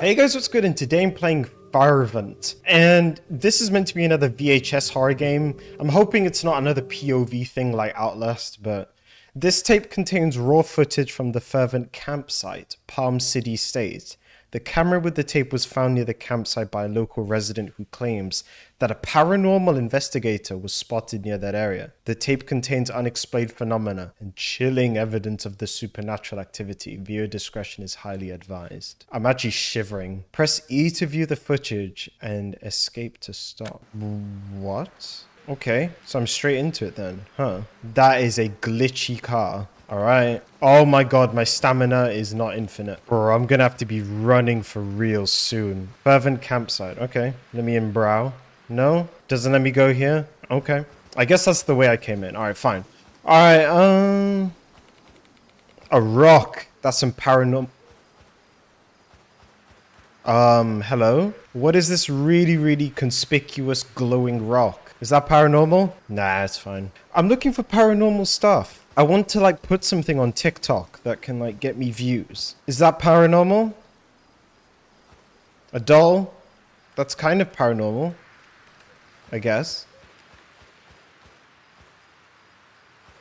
Hey guys, what's good? And today I'm playing Fervent. And this is meant to be another VHS horror game. I'm hoping it's not another POV thing like Outlast, but this tape contains raw footage from the Fervent campsite, Palm City State. The camera with the tape was found near the campsite by a local resident who claims that a paranormal investigator was spotted near that area. The tape contains unexplained phenomena and chilling evidence of the supernatural activity. Viewer discretion is highly advised. I'm actually shivering. Press E to view the footage and escape to stop. What? Okay, so I'm straight into it then, huh? That is a glitchy car. All right. Oh my god, my stamina is not infinite. Bro, I'm gonna have to be running for real soon. Fervent campsite. Okay, let me in brow. No? Doesn't let me go here? Okay. I guess that's the way I came in. All right, fine. All right, um... A rock. That's some paranormal... Um, hello? What is this really, really conspicuous glowing rock? Is that paranormal? Nah, it's fine. I'm looking for paranormal stuff. I want to like put something on TikTok that can like get me views. Is that paranormal? A doll? That's kind of paranormal. I guess.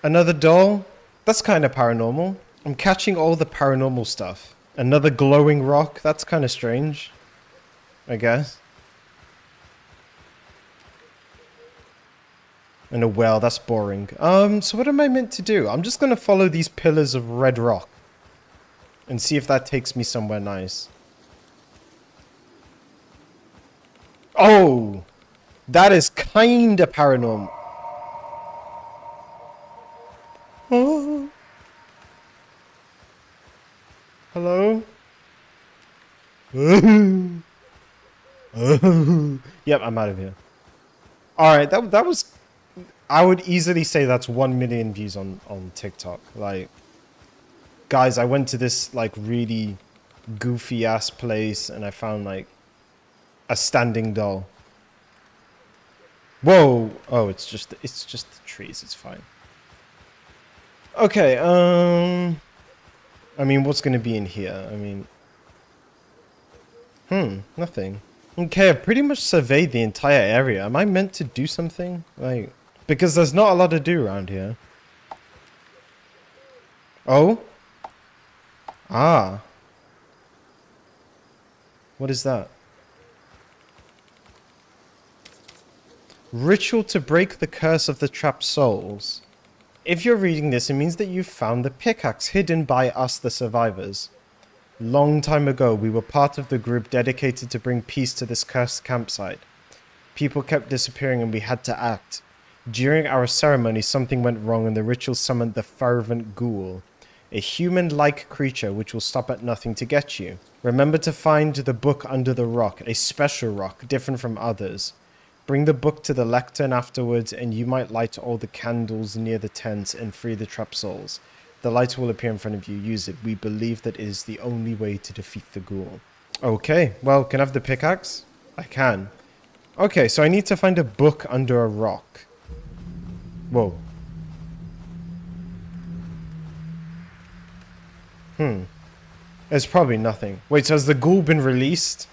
Another doll? That's kind of paranormal. I'm catching all the paranormal stuff. Another glowing rock? That's kind of strange. I guess. And a well, that's boring. Um, so what am I meant to do? I'm just going to follow these pillars of red rock. And see if that takes me somewhere nice. Oh! That is kinda paranormal. Oh. Hello? yep, I'm out of here. Alright, that, that was I would easily say that's 1 million views on, on TikTok. Like, guys, I went to this, like, really goofy ass place and I found, like, a standing doll. Whoa! Oh, it's just, it's just the trees. It's fine. Okay, um... I mean, what's going to be in here? I mean... Hmm, nothing. Okay, I've pretty much surveyed the entire area. Am I meant to do something? Like... Because there's not a lot to do around here. Oh? Ah. What is that? Ritual to break the curse of the trapped souls. If you're reading this, it means that you've found the pickaxe hidden by us, the survivors. Long time ago, we were part of the group dedicated to bring peace to this cursed campsite. People kept disappearing and we had to act. During our ceremony, something went wrong and the ritual summoned the fervent ghoul, a human-like creature which will stop at nothing to get you. Remember to find the book under the rock, a special rock, different from others. Bring the book to the lectern afterwards and you might light all the candles near the tent and free the trap souls. The light will appear in front of you. Use it. We believe that is the only way to defeat the ghoul. Okay, well, can I have the pickaxe? I can. Okay, so I need to find a book under a rock. Whoa. Hmm. It's probably nothing. Wait, so has the ghoul been released?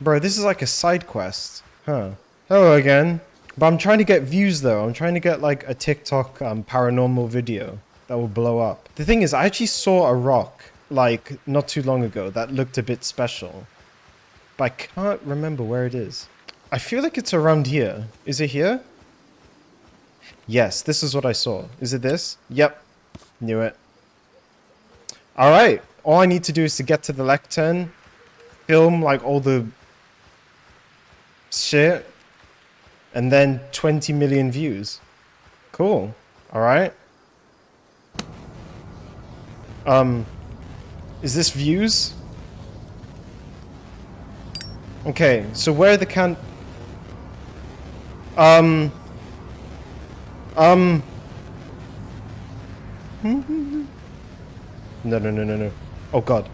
Bro, this is like a side quest. Huh. Hello again. But I'm trying to get views though. I'm trying to get like a TikTok um, paranormal video that will blow up. The thing is, I actually saw a rock like not too long ago that looked a bit special. But I can't remember where it is. I feel like it's around here. Is it here? Yes, this is what I saw. Is it this? Yep. Knew it. Alright. All I need to do is to get to the lectern, film like all the shit, and then 20 million views. Cool. Alright. Um, is this views? Okay, so where the can... Um, um. No, no, no, no, no. Oh, God.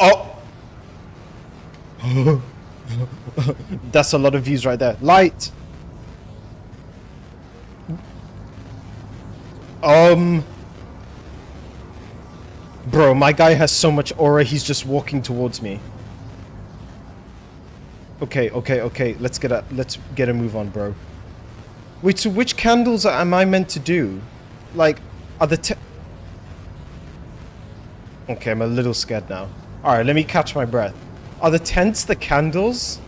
Oh! That's a lot of views right there. Light! Um. Bro, my guy has so much aura, he's just walking towards me. Okay, okay, okay. Let's get a let's get a move on, bro. Wait, so which candles am I meant to do? Like, are the Okay, I'm a little scared now. Alright, let me catch my breath. Are the tents the candles?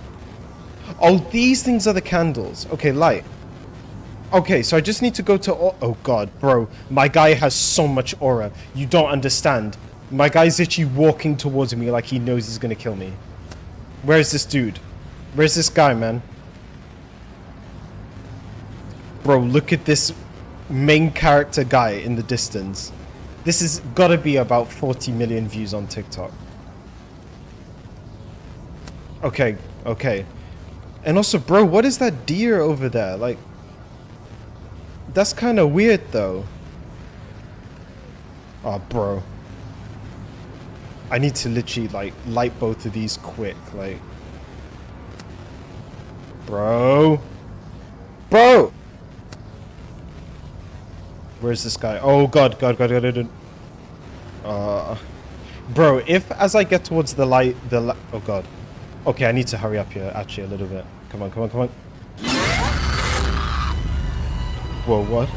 Oh, these things are the candles. Okay, light. Okay, so I just need to go to... Oh, God, bro. My guy has so much aura. You don't understand. My guy's literally walking towards me like he knows he's gonna kill me. Where's this dude? Where's this guy, man? Bro, look at this main character guy in the distance. This has gotta be about 40 million views on TikTok. Okay, okay. And also, bro, what is that deer over there? Like, that's kind of weird, though. Oh, bro. I need to literally, like, light both of these quick, like... Bro! Bro! Where's this guy? Oh, God, God, God, God, God. Uh... Bro, if as I get towards the light, the li oh god. Okay, I need to hurry up here, actually, a little bit. Come on, come on, come on. Whoa, what?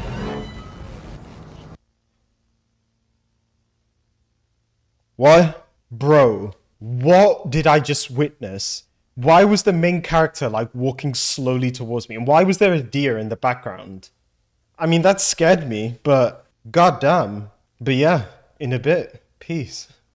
What? Bro, what did I just witness? Why was the main character like walking slowly towards me? And why was there a deer in the background? I mean, that scared me, but goddamn. But yeah, in a bit. Peace.